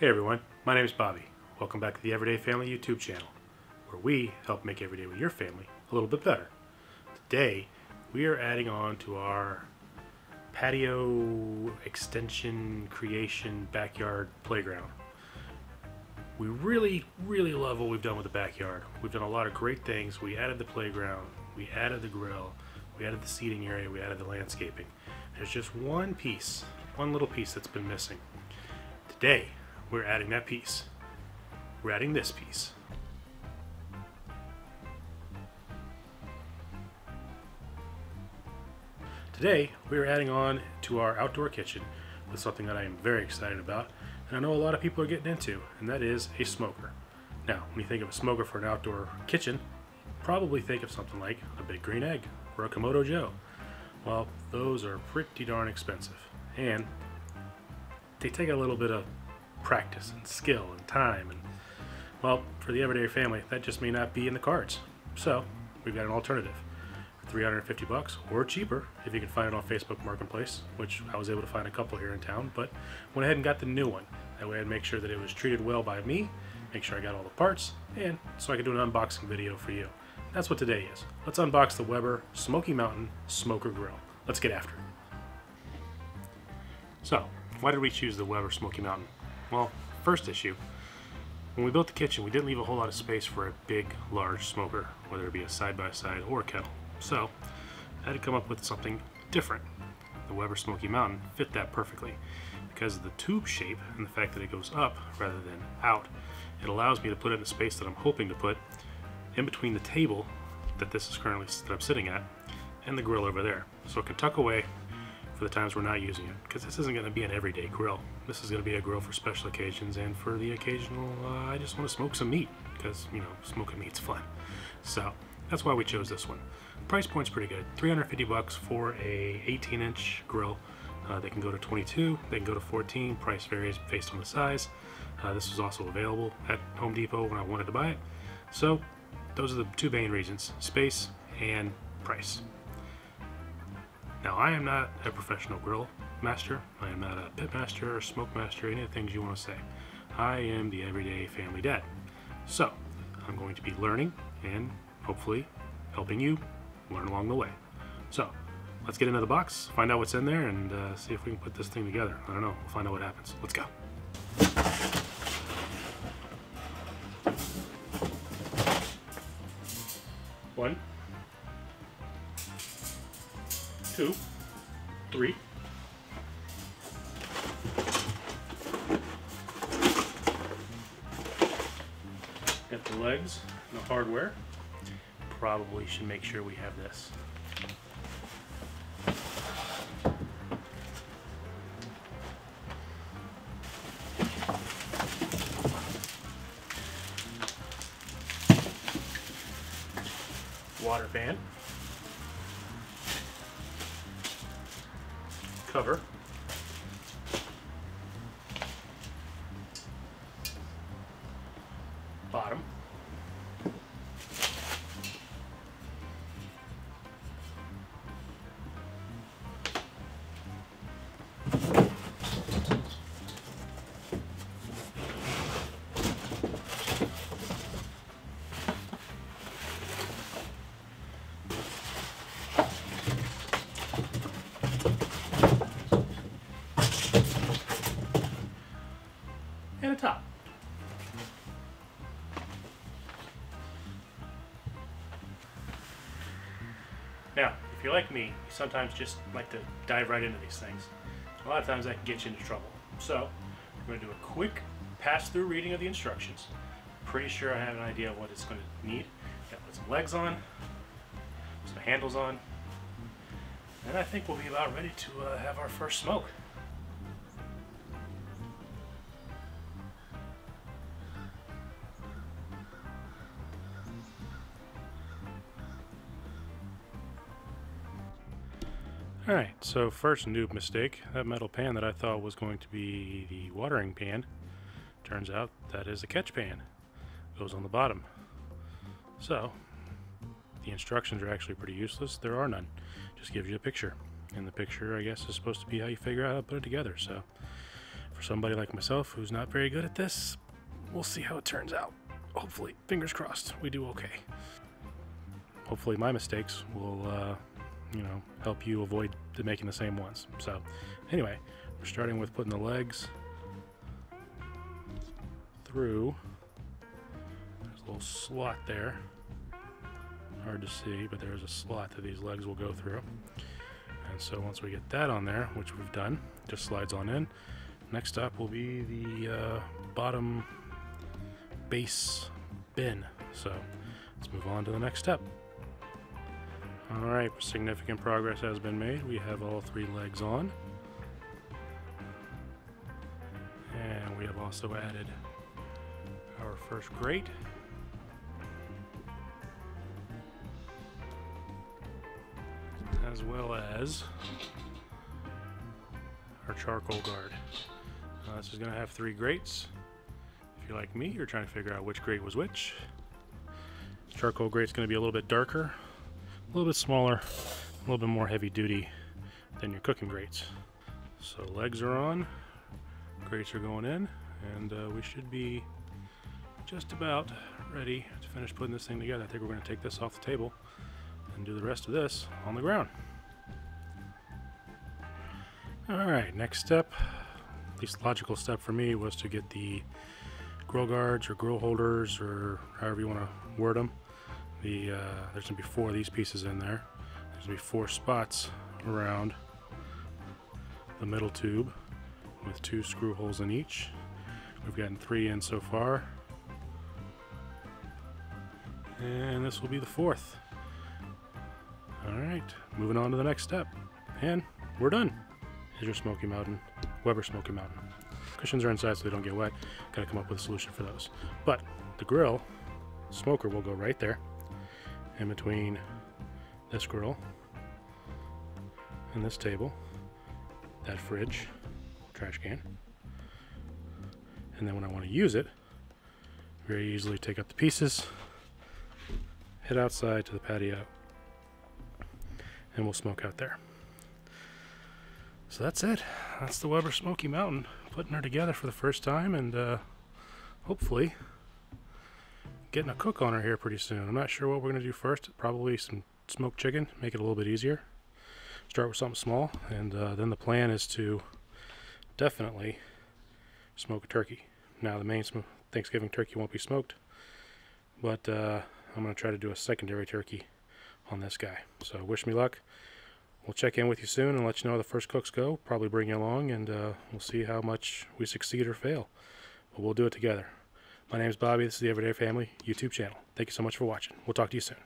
Hey everyone, my name is Bobby. Welcome back to the Everyday Family YouTube channel, where we help make every day with your family a little bit better. Today, we are adding on to our patio extension creation backyard playground. We really, really love what we've done with the backyard. We've done a lot of great things. We added the playground, we added the grill, we added the seating area, we added the landscaping. There's just one piece, one little piece that's been missing. Today, we're adding that piece. We're adding this piece. Today, we're adding on to our outdoor kitchen with something that I am very excited about, and I know a lot of people are getting into, and that is a smoker. Now, when you think of a smoker for an outdoor kitchen, probably think of something like a big green egg or a Kamado Joe. Well, those are pretty darn expensive, and they take a little bit of practice and skill and time, and well, for the everyday family, that just may not be in the cards. So, we've got an alternative. 350 bucks or cheaper if you can find it on Facebook Marketplace, which I was able to find a couple here in town, but went ahead and got the new one. That way I'd make sure that it was treated well by me, make sure I got all the parts, and so I could do an unboxing video for you. That's what today is. Let's unbox the Weber Smokey Mountain Smoker Grill. Let's get after it. So, why did we choose the Weber Smokey Mountain? Well, first issue, when we built the kitchen, we didn't leave a whole lot of space for a big, large smoker, whether it be a side-by-side -side or a kettle. So I had to come up with something different. The Weber Smokey Mountain fit that perfectly. Because of the tube shape and the fact that it goes up rather than out, it allows me to put in the space that I'm hoping to put in between the table that this is currently that I'm sitting at and the grill over there. So it can tuck away for the times we're not using it. Because this isn't going to be an everyday grill. This is going to be a grill for special occasions and for the occasional, uh, I just want to smoke some meat. Because, you know, smoking meat's fun. So that's why we chose this one. Price point's pretty good. 350 bucks for a 18 inch grill. Uh, they can go to 22, they can go to 14. Price varies based on the size. Uh, this was also available at Home Depot when I wanted to buy it. So those are the two main reasons, space and price. Now I am not a professional grill master. I am not a pit master or smoke master, any of the things you want to say. I am the everyday family dad. So I'm going to be learning and hopefully helping you learn along the way. So let's get into the box, find out what's in there, and uh, see if we can put this thing together. I don't know. We'll find out what happens. Let's go. One, two, three. Got the legs and the hardware probably should make sure we have this. Water fan. Cover. Bottom. Now, if you're like me, you sometimes just like to dive right into these things. A lot of times that can get you into trouble. So, I'm going to do a quick pass-through reading of the instructions. Pretty sure I have an idea of what it's going to need. Got put some legs on, some handles on, and I think we'll be about ready to uh, have our first smoke. Alright, so first noob mistake. That metal pan that I thought was going to be the watering pan, turns out that is a catch pan. Goes on the bottom. So, the instructions are actually pretty useless. There are none. Just gives you a picture. And the picture, I guess, is supposed to be how you figure out how to put it together. So, For somebody like myself who's not very good at this, we'll see how it turns out. Hopefully, fingers crossed, we do okay. Hopefully, my mistakes will, uh, you know, help you avoid making the same ones. So, anyway, we're starting with putting the legs through. There's a little slot there. Hard to see, but there's a slot that these legs will go through. And so once we get that on there, which we've done, just slides on in. Next up will be the uh, bottom base bin. So let's move on to the next step. Alright, significant progress has been made. We have all three legs on. And we have also added our first grate. As well as our charcoal guard. Uh, this is going to have three grates. If you're like me, you're trying to figure out which grate was which. Charcoal grate's going to be a little bit darker, a little bit smaller, a little bit more heavy duty than your cooking grates. So legs are on, grates are going in, and uh, we should be just about ready to finish putting this thing together. I think we're going to take this off the table and do the rest of this on the ground. Alright, next step, at least logical step for me was to get the grill guards or grill holders or however you want to word them. The, uh, there's to be four of these pieces in there. There's to be four spots around the middle tube with two screw holes in each. We've gotten three in so far. And this will be the fourth. Alright, moving on to the next step. And we're done. Here's your Smokey Mountain, Weber Smokey Mountain. Cushions are inside so they don't get wet. Gotta come up with a solution for those. But the grill, smoker will go right there in between this grill and this table, that fridge, trash can. And then when I want to use it, very easily take up the pieces, head outside to the patio, and we'll smoke out there. So that's it. That's the Weber Smokey Mountain. Putting her together for the first time and uh, hopefully getting a cook on her here pretty soon. I'm not sure what we're going to do first. Probably some smoked chicken, make it a little bit easier. Start with something small, and uh, then the plan is to definitely smoke a turkey. Now, the main Thanksgiving turkey won't be smoked, but uh, I'm going to try to do a secondary turkey on this guy. So, wish me luck. We'll check in with you soon and let you know how the first cooks go. Probably bring you along, and uh, we'll see how much we succeed or fail. But we'll do it together. My name is Bobby. This is the Everyday Family YouTube channel. Thank you so much for watching. We'll talk to you soon.